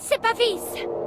sepa se pavis